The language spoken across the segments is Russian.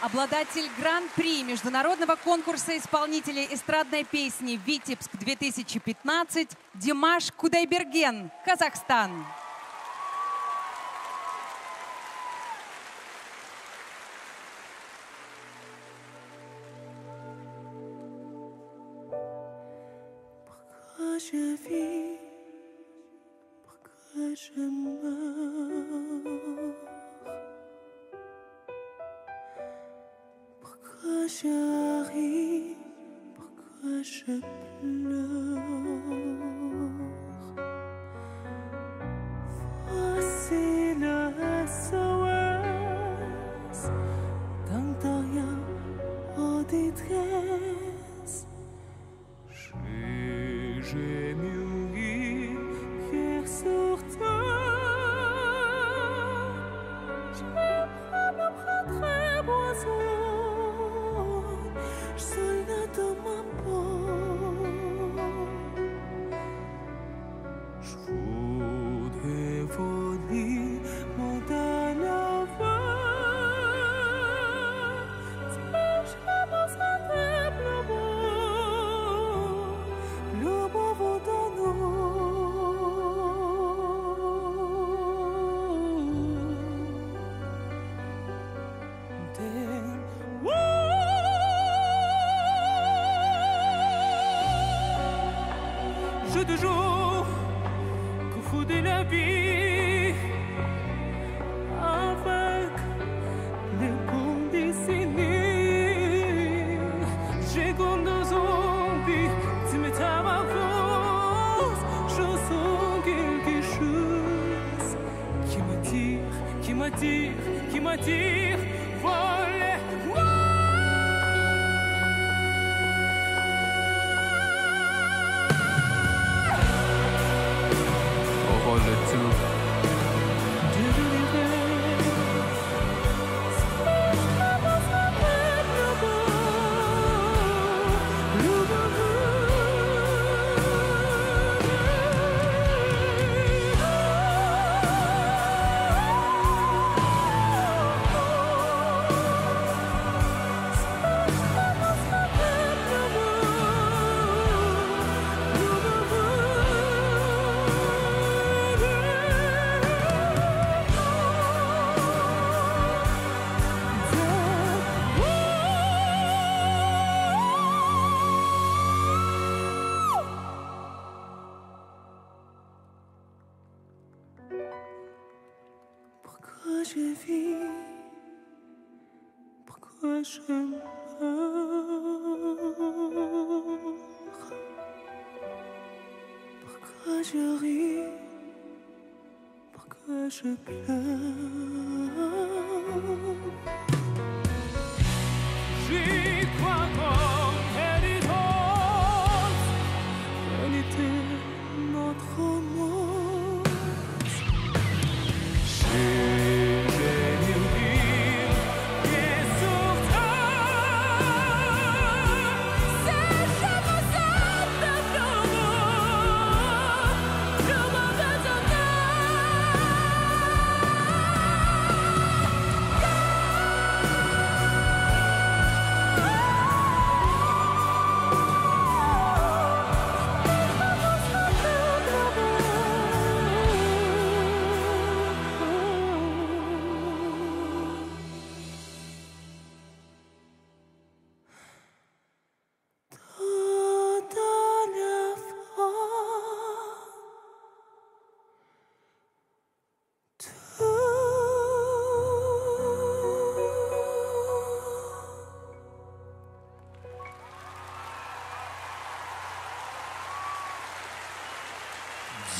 обладатель Гран-при международного конкурса исполнителей эстрадной песни «Витебск-2015» Димаш Кудайберген, Казахстан. je vis, pourquoi j'arrive, pourquoi je pleure? Voici le SOS d'Antoria en détresse. J'ai gémi Je te jure qu'au fond de la vie, avec les bonnes décennies, j'ai comme deux zombies, tu me ma force, je sens quelque chose qui m'attire, qui m'attire, qui m'attire, voler. Je vis Pourquoi je meurs? Pourquoi je ris? Pourquoi je pleure?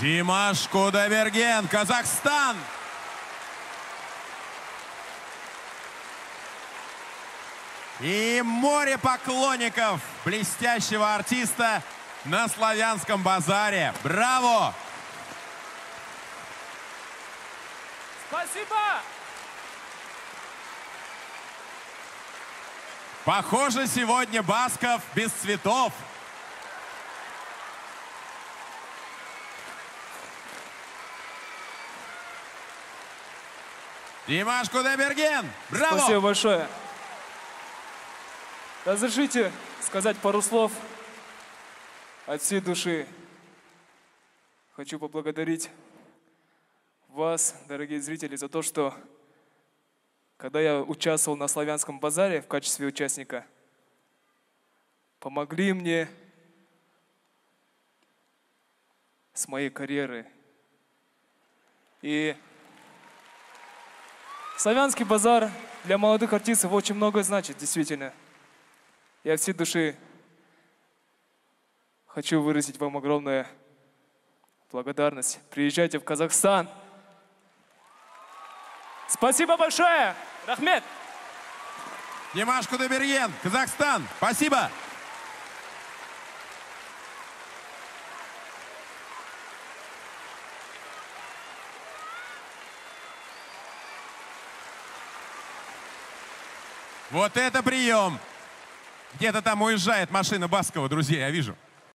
Димаш Кудайберген, Казахстан. И море поклонников блестящего артиста на славянском базаре. Браво! Спасибо! Похоже, сегодня Басков без цветов. Димаш Кудайберген, браво! Спасибо большое. Разрешите сказать пару слов от всей души. Хочу поблагодарить вас, дорогие зрители, за то, что когда я участвовал на славянском базаре в качестве участника, помогли мне с моей карьерой. И славянский базар для молодых артистов очень многое значит, действительно. Я от всей души хочу выразить вам огромную благодарность. Приезжайте в Казахстан. Спасибо большое! Рахмет! Димаш Кудайберген, Казахстан. Спасибо. Вот это прием! Где-то там уезжает машина Баскова, друзья, я вижу.